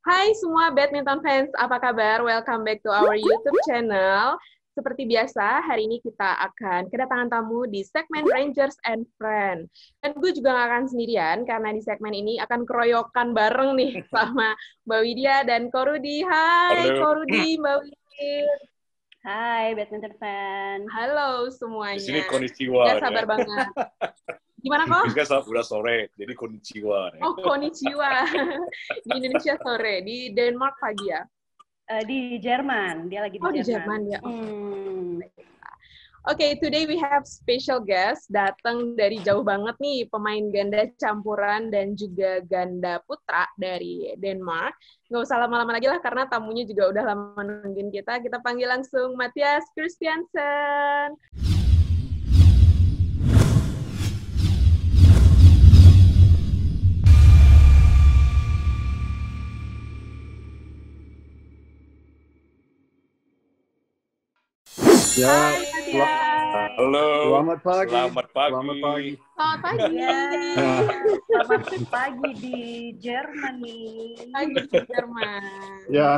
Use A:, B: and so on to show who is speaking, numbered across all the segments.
A: Hai semua badminton fans, apa kabar? Welcome back to our YouTube channel. Seperti biasa, hari ini kita akan kedatangan tamu di segmen Rangers and Friends. Dan gue juga gak akan sendirian, karena di segmen ini akan keroyokan bareng nih sama Mbak Widya dan Korudi. Hai. Korudi, Mbak Widya.
B: Hai badminton fan.
A: Halo semuanya.
C: Di sini konnichiwa.
A: Gak sabar banget. Gimana kok?
C: Juga udah sore, jadi konnichiwa. nih.
A: Oh, konnichiwa. di Indonesia sore, di Denmark pagi ya?
B: Eh, di Jerman, dia lagi di
A: Oh, di
B: Jerman.
A: Jerman ya.
B: Hmm.
A: Oke, today we have special guest datang dari jauh banget nih, pemain ganda campuran dan juga ganda putra dari Denmark. Nggak usah lama-lama lagi lah, karena tamunya juga udah lama nungguin kita. Kita panggil langsung Matthias Christiansen.
D: Ya,
A: Hai.
C: Halo.
D: selamat pagi.
C: Selamat pagi.
D: Selamat pagi.
A: Selamat pagi.
B: Ya, selamat pagi di Jerman nih.
A: Pagi di Jerman.
D: Ya.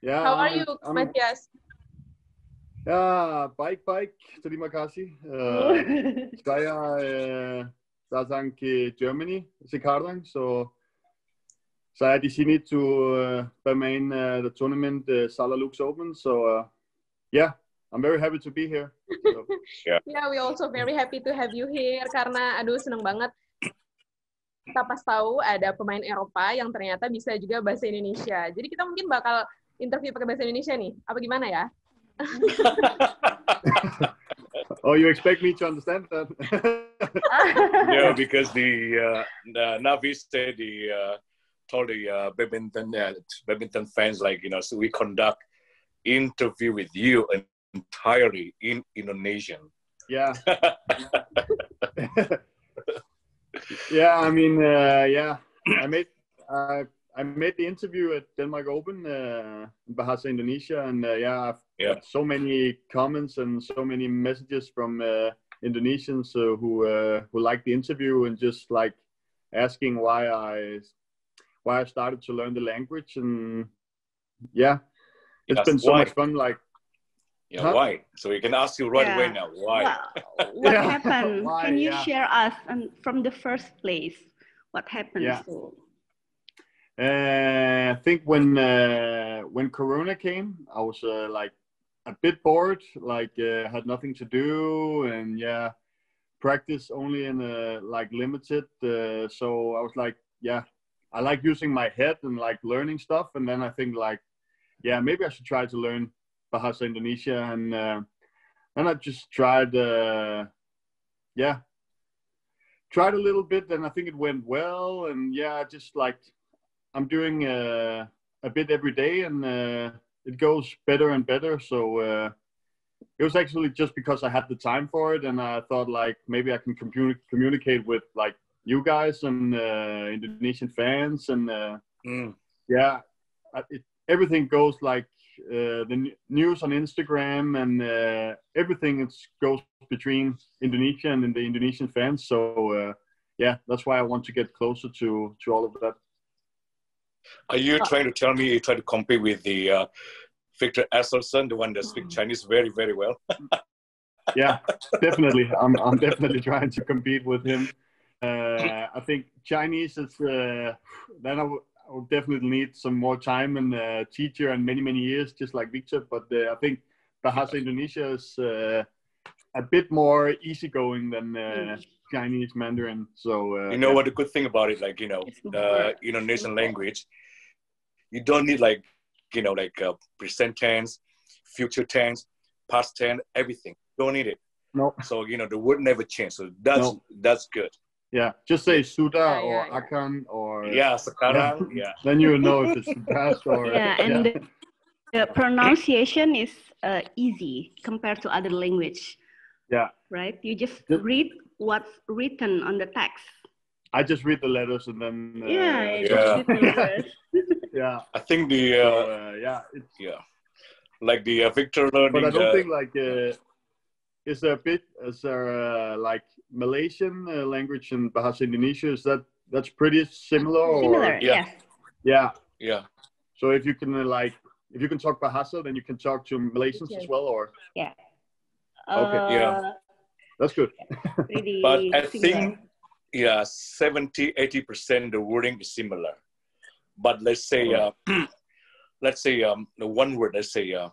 D: Ya.
A: How are you,
D: I'm-
A: Matthias?
D: Ya, baik-baik. Terima kasih. Eh, saya eh, datang ke Germany sekarang, so saya di sini to uh, bermain uh, the tournament uh, Salalux Open. So uh, yeah, I'm very happy to be here. So,
A: Yeah, we also very happy to have you here karena aduh seneng banget kita pas tahu ada pemain Eropa yang ternyata bisa juga bahasa Indonesia. Jadi kita mungkin bakal interview pakai bahasa Indonesia nih. Apa gimana ya?
D: oh, you expect me to understand that?
C: Yeah, because the uh, the Navi said the uh, told the uh, badminton uh, badminton fans like you know so we conduct interview with you entirely in Indonesian.
D: yeah. yeah, I mean, uh, yeah, I made uh, I made the interview at Denmark Open, uh, in Bahasa Indonesia, and uh, yeah, I've
C: Yeah.
D: got so many comments and so many messages from uh, Indonesians uh, who uh, who liked the interview and just like asking why I why I started to learn the language, and yeah, it's
C: Yes,
D: been so
C: why?
D: much fun. Like,
C: Yeah,
D: Huh?
C: why? So we can ask you right
B: Yeah.
C: away now. Why?
B: Wow. What
D: Yeah.
B: happened?
D: Why,
B: Can you
D: yeah.
B: share us um, from the first place? What happened?
D: Yeah.
B: So,
D: Uh, I think when uh, when Corona came, I was uh, like a bit bored, like uh, had nothing to do, and yeah, practice only in a like limited. Uh, so I was like, yeah, I like using my head and like learning stuff, and then I think like, yeah, maybe I should try to learn Bahasa Indonesia, and uh, and I just tried, uh, yeah, tried a little bit, and I think it went well, and yeah, I just like I'm doing uh, a bit every day, and uh, it goes better and better. So uh, it was actually just because I had the time for it, and I thought like maybe I can commu- communicate with like you guys and uh, Indonesian fans, and uh,
C: Mm.
D: yeah, I- it, everything goes like uh, the n- news on Instagram and uh, everything it goes between Indonesia and the Indonesian fans. So uh, yeah, that's why I want to get closer to to all of that.
C: Are you trying to tell me you try to compete with the uh, Viktor Axelsen, the one that speaks Chinese very, very well?
D: yeah, definitely. I'm I'm definitely trying to compete with him. Uh, I think Chinese is uh, then I would I would definitely need some more time and uh, teacher and many many years, just like Viktor. But uh, I think Bahasa Indonesia is uh, a bit more easygoing than uh, Chinese Mandarin. So uh,
C: you know
D: yeah.
C: what the good thing about it, like you know,
B: It's
C: uh,
B: more
C: Indonesian language, you don't need like you know like uh, present tense, future tense, past tense, everything. Don't need it.
D: No.
C: So you know the word never change. So that's
D: No.
C: that's good.
D: Yeah, just say Suda
A: Yeah,
D: or
A: yeah, yeah.
D: Akan or
C: Yeah, sekarang, yeah.
D: Then you know if it's the past or
B: yeah, and The, the pronunciation is uh, easy compared to other language.
D: Yeah.
B: Right? You just
D: Just-
B: read what's written on the text.
D: I just read the letters and then uh,
B: yeah,
C: yeah.
B: you just read the words.
D: yeah.
C: I think the
D: So,
C: uh,
D: uh, yeah, it's
C: yeah, like the uh, Viktor learning.
D: but I don't
C: uh,
D: think like uh, is there a bit is there uh, like Malaysian uh, language and Bahasa Indonesia? Is that that's pretty similar? Or?
B: Similar,
C: Yeah.
B: yes.
D: Yeah.
C: Yeah.
D: So if you can uh, like, if you can talk Bahasa, then you can talk to Malaysians as well, or yeah.
B: Okay,
C: yeah.
D: that's good.
C: But I
B: similar.
C: think, yeah, 70, 80% the wording is similar. But let's say, uh, let's say um, the one word, let's say uh,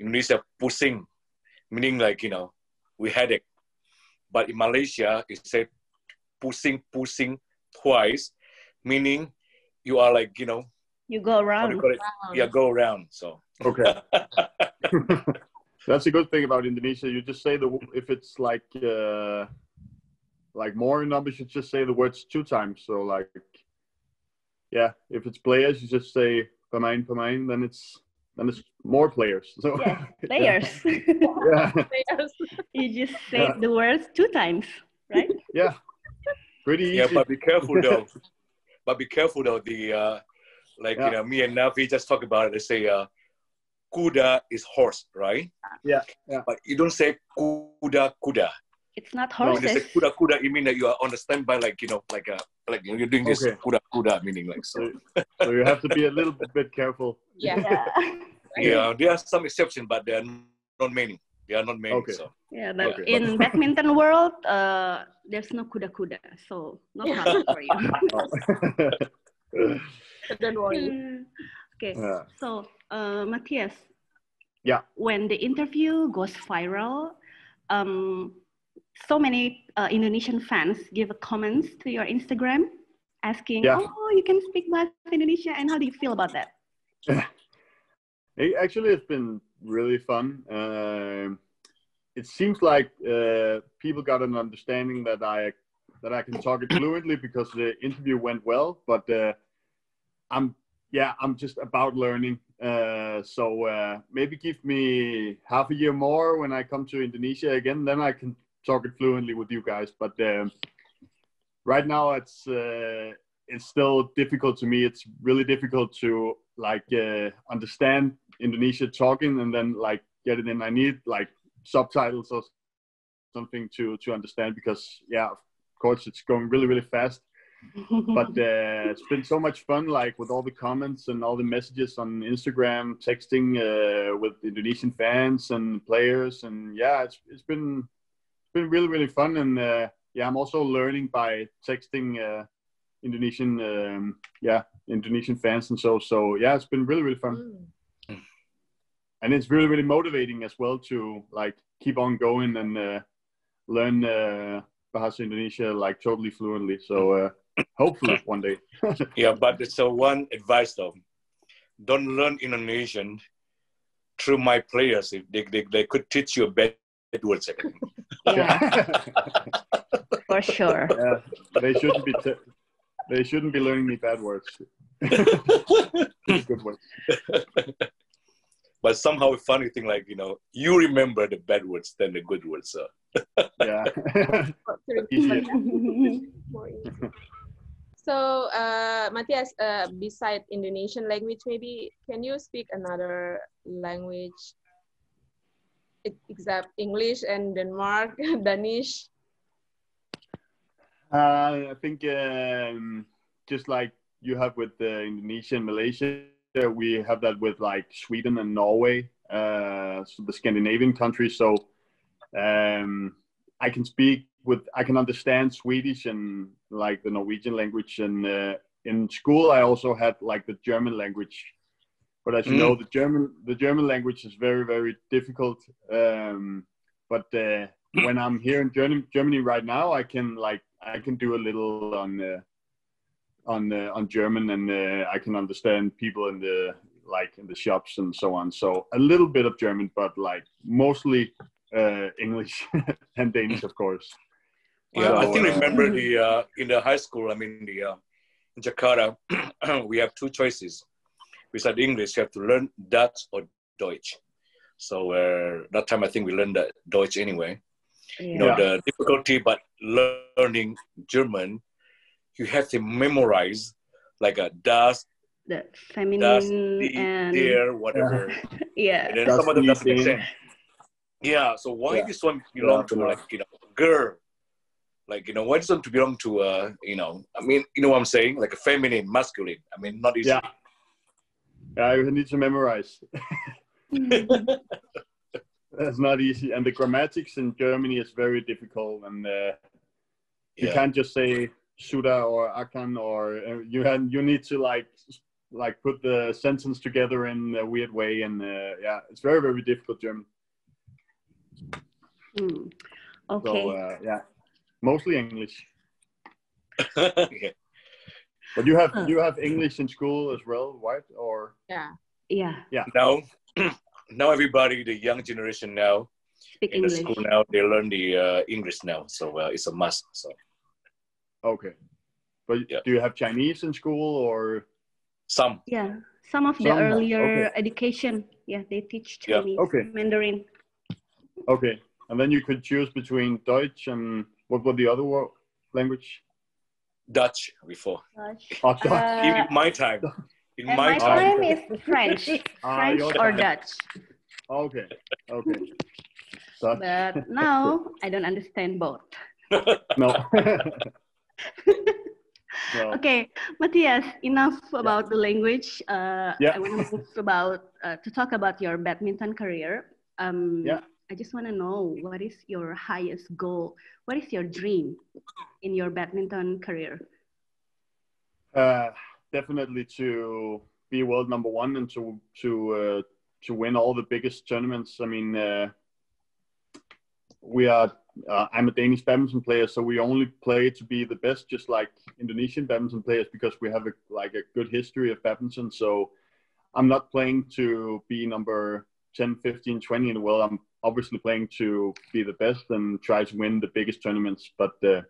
C: Indonesia pusing, meaning like, you know, we headache. But in Malaysia, it said pusing, pusing twice, meaning you are like, you know,
B: you go around.
C: you call it? Yeah, go around. So,
D: Okay. That's a good thing about Indonesia. You just say the if it's like uh, like more numbers, you just say the words two times. So like, yeah, if it's players, you just say pemain pemain. Then it's then it's more players. So
B: Yeah, players.
D: yeah,
A: Players.
B: you just say
D: Yeah.
B: the words two times, right?
D: yeah, pretty easy.
C: yeah, but be careful though. but be careful though. The uh, like you know, me and Navi just talk about it. They say uh, kuda is horse, right?
D: Yeah, yeah.
C: But you don't say kuda kuda.
B: It's not
C: When you say kuda kuda, you mean that you are on the standby, like you know, like uh, like you know, you're doing this
D: Okay.
C: kuda kuda, meaning like so.
D: So you have to be a little bit careful.
A: Yeah.
B: Yeah.
C: Yeah, there are some exceptions, but they are not many. They are not many.
D: Okay.
C: So
B: Yeah, but
D: Okay.
B: in badminton world, uh, there's no kuda kuda, so no problem for you.
A: Don't worry.
B: Okay,
D: Yeah.
B: so uh, Mathias.
D: Yeah.
B: When the interview goes viral, um, so many uh, Indonesian fans give comments to your Instagram, asking,
D: Yeah.
B: "Oh, you can speak Bahasa Indonesia," and how do you feel about that?
D: It, actually, it's been really fun. Um, it seems like uh, people got an understanding that I that I can talk it fluently because the interview went well. But uh, I'm yeah, I'm just about learning. Uh, so uh, maybe give me half a year more when I come to Indonesia again, then I can talk it fluently with you guys. But um, right now, it's uh, it's still difficult to me. It's really difficult to like uh, understand Indonesia talking and then like get it in. I need like subtitles or something to to understand because yeah, of course it's going really really fast. But uh, it's been so much fun, like with all the comments and all the messages on Instagram, texting uh, with Indonesian fans and players, and yeah, it's it's been it's been really really fun. And uh, yeah, I'm also learning by texting uh, Indonesian um, yeah Indonesian fans and so so yeah, it's been really really fun
A: Mm.
D: And it's really really motivating as well to like keep on going and uh, learn uh, Bahasa Indonesia like totally fluently. So uh, hopefully one day.
C: yeah, but it's a one advice though. Don't learn Indonesian through my players. If they, they, they could teach you bad words. I think.
B: yeah, for sure.
D: yeah, they shouldn't be. T- they shouldn't be learning me bad words. Good words.
C: But somehow a funny thing, like you know, you remember the bad words than the good words. So.
D: Yeah.
A: To
D: Easier.
A: more easy. So, uh, Mathias, uh, beside Indonesian language, maybe can you speak another language except English and Denmark, Danish?
D: Uh, I think um, just like you have with the indonesian and Malaysia, we have that with like Sweden and Norway, uh, so the Scandinavian countries. So um, I can speak with, I can understand Swedish and like the Norwegian language. And uh, in school, I also had like the German language. But as you
C: Mm.
D: know, the German the German language is very very difficult. Um, but uh, when I'm here in Germany, Germany right now, I can like I can do a little on uh, on uh, on German, and uh, I can understand people in the like in the shops and so on. So a little bit of German, but like mostly uh, English and Danish, of course.
C: Yeah, I
D: So,
C: think
D: uh,
C: remember the uh, in the high school. I mean, the uh, in Jakarta, we have two choices. Besides English, you have to learn Dutch or Deutsch. So uh, that time, I think we learned that Deutsch anyway. You know the difficulty, but learning German, you have to memorize like a das,
B: The
C: das,
B: feminine
C: die,
B: and
C: der, whatever.
B: yeah.
C: And then some of them doesn't make sense. Yeah. So why
D: Yeah.
C: this one belong
D: Yeah,
C: to
D: genau.
C: like you know girl? like you know, why doesn't to belong to uh, you know, I mean, you know what I'm saying, like a feminine, masculine. I mean, not easy.
D: Yeah. Yeah, I need to memorize. That's not easy, and the grammatics in Germany is very difficult, and uh, you
C: Yeah.
D: can't just say Suda or Akan, or uh, you have you need to like like put the sentence together in a weird way, and uh, yeah, it's very very difficult German. So
B: Okay.
D: uh, yeah, mostly English.
C: yeah.
D: But you have
B: Huh.
D: you have English in school as well, right? Or
A: Yeah.
B: yeah. yeah.
C: Now, now everybody, the young generation now
B: Speak
C: in the school now, they learn the uh, English now, so uh, it's a must. So
D: okay, but
C: Yeah.
D: do you have Chinese in school or?
C: some,
B: Yeah. Some of the
D: Some,
B: earlier
D: okay.
B: education, yeah, they teach
C: Yeah.
B: Chinese,
D: Okay.
B: Mandarin.
D: Okay, and then you could choose between Deutsch and what was the other language?
C: Dutch before.
D: Oh, Dutch.
B: Uh,
C: in my time, in my
B: my
C: time,
B: time is French,
D: Ah,
B: French
D: your
B: or. Dutch.
D: okay, okay. Dutch.
B: But now I don't understand both.
D: no. No.
B: Okay, Mathias, enough about the language. Uh,
D: Yeah.
B: I want to move about uh, to talk about your badminton career. Um,
D: Yeah.
B: I just want to know what is your highest goal? What is your dream in your badminton career?
D: Uh, definitely to be world number one and to to uh, to win all the biggest tournaments. I mean, uh, we are. Uh, I'm a Danish badminton player, so we only play to be the best, just like Indonesian badminton players, because we have a, like a good history of badminton. So I'm not playing to be number 10, 15, 20 in the world. I'm obviously playing to be the best and try to win the biggest tournaments. But uh,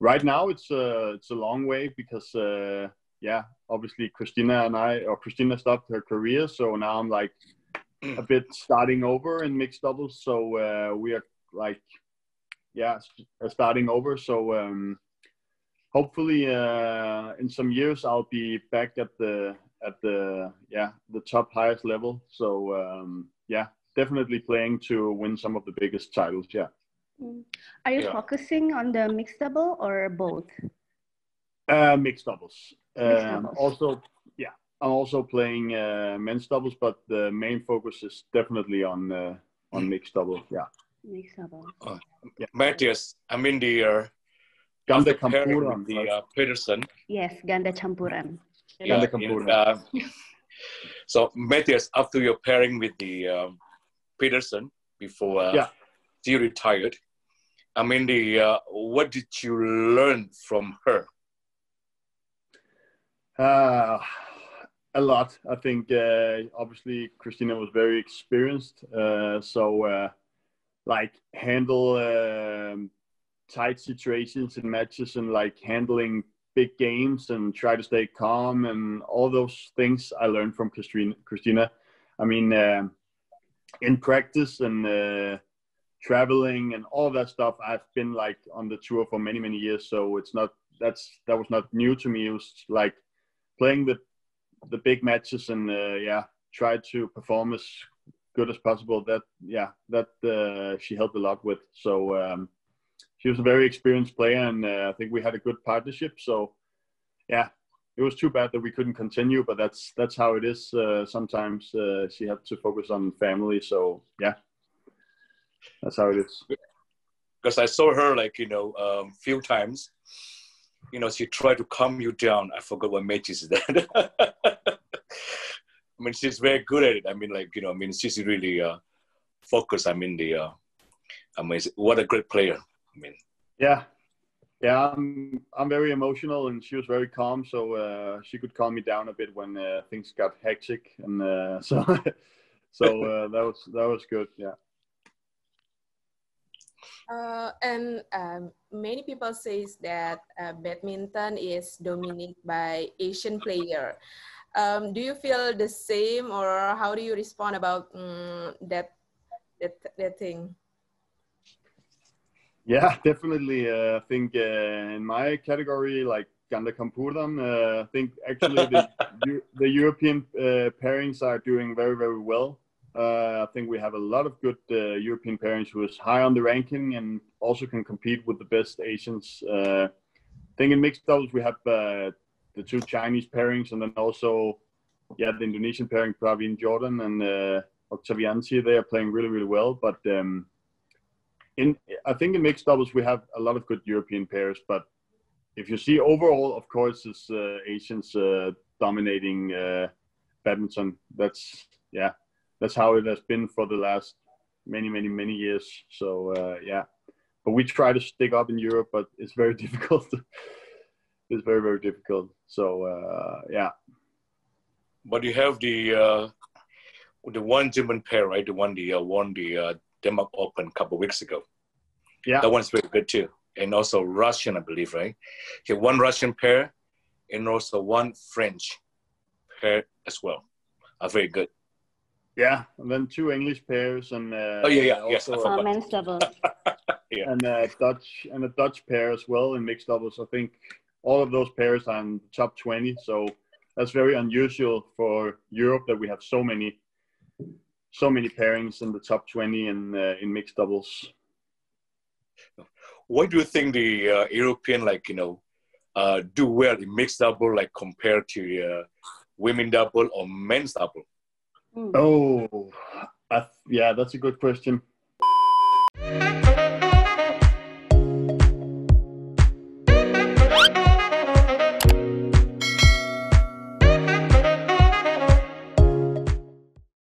D: right now it's a it's a long way because uh, yeah, obviously Christina and I or Christina stopped her career, so now I'm like a bit starting over in mixed doubles. So uh, we are like yeah uh, starting over. So um, hopefully uh, in some years I'll be back at the at the yeah the top highest level. So um, yeah, definitely playing to win some of the biggest titles. Yeah.
B: Are you
C: Yeah.
B: focusing on the mixed double or both?
D: Uh, mixed doubles.
B: Mixed
D: Um,
B: doubles.
D: Also, yeah, I'm also playing uh, men's doubles, but the main focus is definitely on uh, on mixed doubles. Yeah,
B: Mixed double.
C: Mathias, I'm in the uh,
D: Ganda
C: after pairing
D: Campuran.
C: with the uh, Pedersen.
B: Yes, ganda campuran.
C: Yeah,
D: Ganda
C: in,
D: Campuran.
C: uh, so Mathias, after your pairing with the um, Pedersen before uh,
D: Yeah.
C: she retired, I mean, the uh, what did you learn from her?
D: Uh, a lot. I think uh, obviously Christina was very experienced, uh, so uh, like handle um, tight situations in matches and like handling big games and try to stay calm and all those things I learned from Christina. Christina. I mean, um in practice and uh, traveling and all that stuff, I've been like on the tour for many many years, so it's not that's that was not new to me. It was like playing the the big matches and uh, yeah, try to perform as good as possible. That yeah, that uh, she helped a lot with. So um, she was a very experienced player, and uh, I think we had a good partnership. So yeah, it was too bad that we couldn't continue, but that's that's how it is. Uh, sometimes uh, she had to focus on family. So yeah, that's how it is.
C: Because I saw her like you know a um, few times. You know, she tried to calm you down. I forgot what match is that. I mean, she's very good at it. I mean, like you know, I mean, she's really uh, focused. I mean, the uh, I mean, what a great player. I mean,
D: Yeah, yeah, I'm I'm very emotional, and she was very calm, so uh, she could calm me down a bit when uh, things got hectic, and uh, so so uh, that was that was good. Yeah.
A: Uh, and um, many people says that uh, badminton is dominated by Asian player. Um, do you feel the same, or how do you respond about mm, that that that thing?
D: Yeah, definitely. Uh, I think uh, in my category, like Ganda Campuran, uh, I think actually the the European uh, pairings are doing very very well. Uh, I think we have a lot of good uh, European pairings who is high on the ranking and also can compete with the best Asians. Uh, I think in mixed doubles we have uh, the two Chinese pairings and then also yeah the Indonesian pairing Praveen Jordan and uh, Oktavianti. They are playing really really well, but um, in I think in mixed doubles we have a lot of good European pairs, but if you see overall, of course, it's uh, Asians uh, dominating uh, badminton. That's yeah, that's how it has been for the last many, many, many years. So uh, yeah, but we try to stick up in Europe, but it's very difficult. It's very, very difficult. So uh, yeah.
C: But you have the uh, the one German pair, right? The one the won the Denmark Open a couple of weeks ago.
D: Yeah,
C: that one's very good too and also Russian, I believe, right? He one Russian pair and also one French pair as well. Are very good.
D: Yeah, and then two English pairs and
C: uh, oh yeah, yeah, yes,
B: uh, men's double.
D: yeah, and a Dutch and a Dutch pair as well in mixed doubles. I think all of those pairs are in the top twenty, so that's very unusual for Europe that we have so many, so many pairings in the top twenty in uh, in mixed doubles
C: what do you think the uh, European like you know uh, do well in mixed double like compared to uh, women double or men's double?
D: Mm. Oh, yeah, that's a good question.